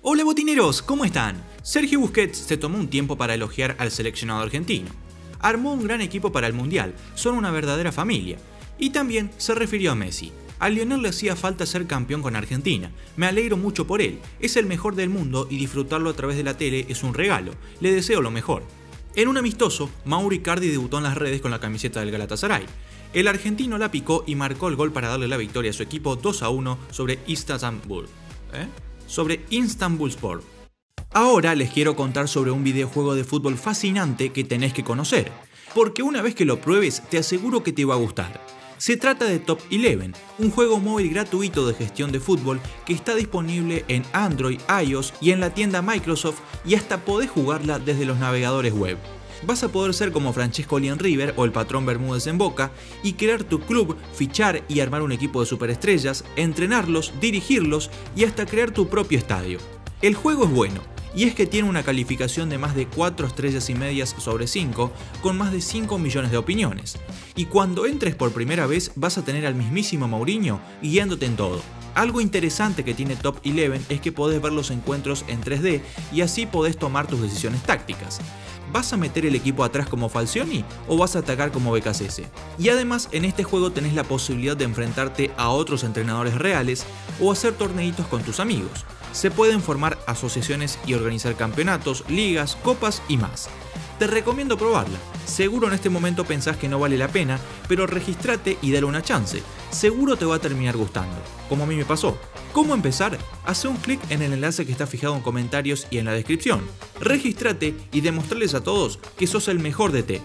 Hola botineros, ¿cómo están? Sergio Busquets se tomó un tiempo para elogiar al seleccionado argentino. Armó un gran equipo para el Mundial, son una verdadera familia. Y también se refirió a Messi. A Lionel le hacía falta ser campeón con Argentina. Me alegro mucho por él. Es el mejor del mundo y disfrutarlo a través de la tele es un regalo. Le deseo lo mejor. En un amistoso, Mauro Icardi debutó en las redes con la camiseta del Galatasaray. El argentino la picó y marcó el gol para darle la victoria a su equipo 2 a 1 sobre Istanbul. ¿Eh? Sobre Istanbul Sport. Ahora les quiero contar sobre un videojuego de fútbol fascinante que tenés que conocer, porque una vez que lo pruebes te aseguro que te va a gustar. Se trata de Top 11, un juego móvil gratuito de gestión de fútbol que está disponible en Android, iOS y en la tienda Microsoft y hasta podés jugarla desde los navegadores web. Vas a poder ser como Francesco Lien River o el patrón Bermúdez en Boca y crear tu club, fichar y armar un equipo de superestrellas, entrenarlos, dirigirlos y hasta crear tu propio estadio. El juego es bueno, y es que tiene una calificación de más de 4 estrellas y medias sobre 5, con más de 5 millones de opiniones. Y cuando entres por primera vez vas a tener al mismísimo Mourinho guiándote en todo. Algo interesante que tiene Top 11 es que podés ver los encuentros en 3D y así podés tomar tus decisiones tácticas. ¿Vas a meter el equipo atrás como Falcioni o vas a atacar como BKCS? Y además en este juego tenés la posibilidad de enfrentarte a otros entrenadores reales o hacer torneitos con tus amigos se pueden formar asociaciones y organizar campeonatos, ligas, copas y más. Te recomiendo probarla. Seguro en este momento pensás que no vale la pena, pero registrate y dale una chance. Seguro te va a terminar gustando, como a mí me pasó. ¿Cómo empezar? Hace un clic en el enlace que está fijado en comentarios y en la descripción. Registrate y demostrarles a todos que sos el mejor de té.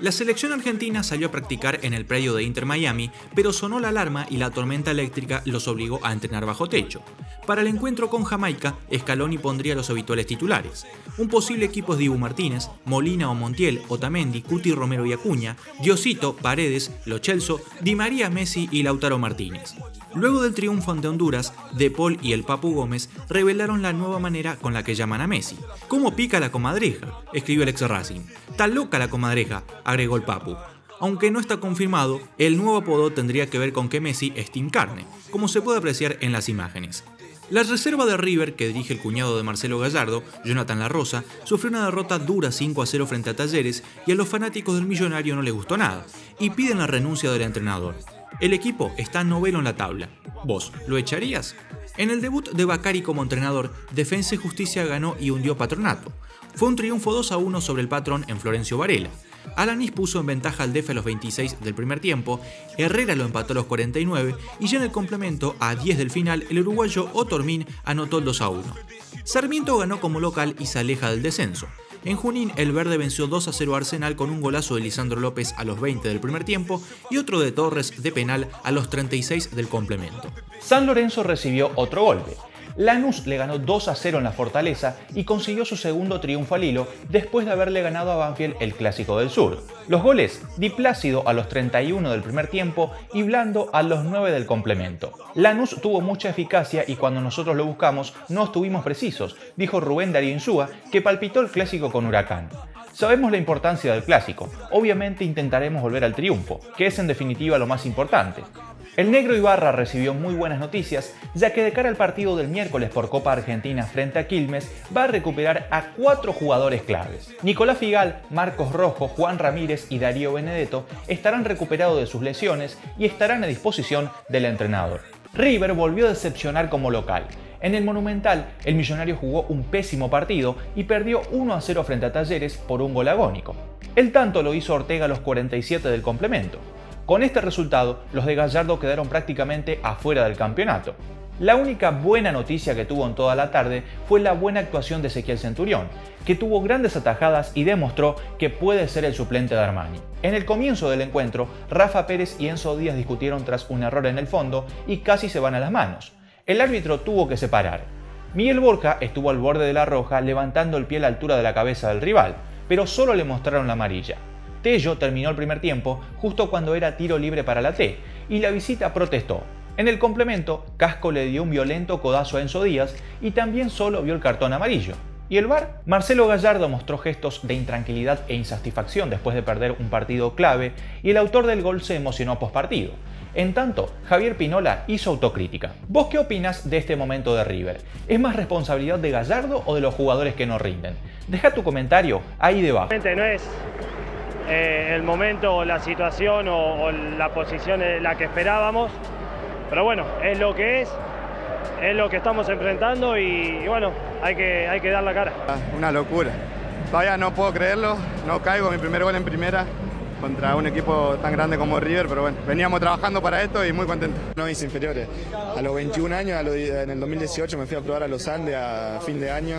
La selección argentina salió a practicar en el predio de Inter Miami, pero sonó la alarma y la tormenta eléctrica los obligó a entrenar bajo techo. Para el encuentro con Jamaica, Scaloni pondría los habituales titulares. Un posible equipo es Dibu Martínez, Molina o Montiel, Otamendi, Cuti Romero y Acuña, Diosito, Paredes, Lo Di María Messi y Lautaro Martínez. Luego del triunfo ante Honduras, De Paul y el Papu Gómez revelaron la nueva manera con la que llaman a Messi. ¿Cómo pica la comadreja? escribió el ex Racing. Está loca la comadreja, agregó el Papu. Aunque no está confirmado, el nuevo apodo tendría que ver con que Messi es Team Carne, como se puede apreciar en las imágenes. La reserva de River, que dirige el cuñado de Marcelo Gallardo, Jonathan La Rosa, sufrió una derrota dura 5 a 0 frente a Talleres y a los fanáticos del millonario no les gustó nada, y piden la renuncia del entrenador. El equipo está noveno en la tabla. ¿Vos lo echarías? En el debut de Bacari como entrenador, Defensa y Justicia ganó y hundió Patronato. Fue un triunfo 2 a 1 sobre el patrón en Florencio Varela. Alanis puso en ventaja al DEF a los 26 del primer tiempo, Herrera lo empató a los 49 y ya en el complemento, a 10 del final, el uruguayo Otormin anotó el 2 a 1. Sarmiento ganó como local y se aleja del descenso. En Junín, el verde venció 2 a 0 a Arsenal con un golazo de Lisandro López a los 20 del primer tiempo y otro de Torres de penal a los 36 del complemento. San Lorenzo recibió otro golpe. Lanús le ganó 2 a 0 en la Fortaleza y consiguió su segundo triunfo al hilo después de haberle ganado a Banfield el Clásico del Sur. Los goles, Di Plácido a los 31 del primer tiempo y Blando a los 9 del complemento. Lanús tuvo mucha eficacia y cuando nosotros lo buscamos no estuvimos precisos, dijo Rubén Darío Insúa, que palpitó el Clásico con Huracán. Sabemos la importancia del clásico, obviamente intentaremos volver al triunfo, que es en definitiva lo más importante. El negro Ibarra recibió muy buenas noticias, ya que de cara al partido del miércoles por Copa Argentina frente a Quilmes, va a recuperar a cuatro jugadores claves. Nicolás Figal, Marcos Rojo, Juan Ramírez y Darío Benedetto estarán recuperados de sus lesiones y estarán a disposición del entrenador. River volvió a decepcionar como local. En el Monumental, el millonario jugó un pésimo partido y perdió 1 a 0 frente a Talleres por un gol agónico. El tanto lo hizo Ortega a los 47 del complemento. Con este resultado, los de Gallardo quedaron prácticamente afuera del campeonato. La única buena noticia que tuvo en toda la tarde fue la buena actuación de Ezequiel Centurión, que tuvo grandes atajadas y demostró que puede ser el suplente de Armani. En el comienzo del encuentro, Rafa Pérez y Enzo Díaz discutieron tras un error en el fondo y casi se van a las manos. El árbitro tuvo que separar. Miguel Borja estuvo al borde de la roja levantando el pie a la altura de la cabeza del rival, pero solo le mostraron la amarilla. Tello terminó el primer tiempo justo cuando era tiro libre para la T, y la visita protestó. En el complemento, Casco le dio un violento codazo a Enzo Díaz y también solo vio el cartón amarillo. ¿Y el VAR? Marcelo Gallardo mostró gestos de intranquilidad e insatisfacción después de perder un partido clave y el autor del gol se emocionó post partido. En tanto, Javier Pinola hizo autocrítica. ¿Vos qué opinas de este momento de River? ¿Es más responsabilidad de Gallardo o de los jugadores que no rinden? Deja tu comentario ahí debajo. No es eh, el momento o la situación o, la posición en la que esperábamos, pero bueno, es lo que es, es lo que estamos enfrentando y, bueno, hay que, hay que dar la cara. Una locura. Todavía no puedo creerlo, no caigo, mi primer gol en primera contra un equipo tan grande como River, pero bueno, veníamos trabajando para esto y muy contentos. No hice inferiores. A los 21 años, en el 2018 me fui a probar a los Andes a fin de año,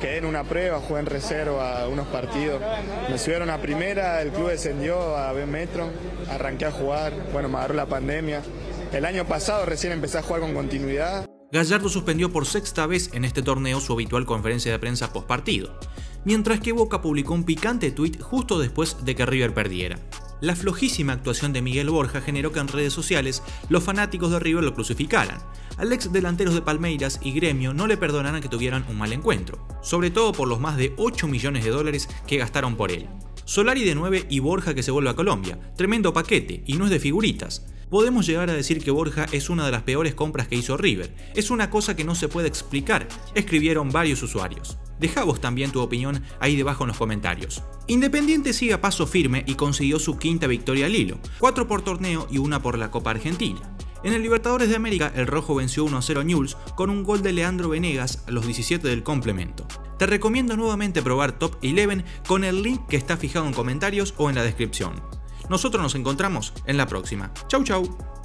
quedé en una prueba, jugué en reserva unos partidos, me subieron a primera, el club descendió a B Metro, arranqué a jugar, bueno, me agarró la pandemia. El año pasado recién empecé a jugar con continuidad. Gallardo suspendió por sexta vez en este torneo su habitual conferencia de prensa post partido mientras que Boca publicó un picante tweet justo después de que River perdiera. La flojísima actuación de Miguel Borja generó que en redes sociales los fanáticos de River lo crucificaran. Al ex delanteros de Palmeiras y Gremio no le perdonaran que tuvieran un mal encuentro, sobre todo por los más de 8 millones de dólares que gastaron por él. Solari de 9 y Borja que se vuelve a Colombia, tremendo paquete, y no es de figuritas. Podemos llegar a decir que Borja es una de las peores compras que hizo River. Es una cosa que no se puede explicar, escribieron varios usuarios. Deja vos también tu opinión ahí debajo en los comentarios. Independiente sigue a paso firme y consiguió su quinta victoria al hilo, 4 por torneo y una por la Copa Argentina. En el Libertadores de América, el rojo venció 1-0 a Newell's con un gol de Leandro Venegas a los 17 del complemento. Te recomiendo nuevamente probar Top 11 con el link que está fijado en comentarios o en la descripción. Nosotros nos encontramos en la próxima. Chau chau.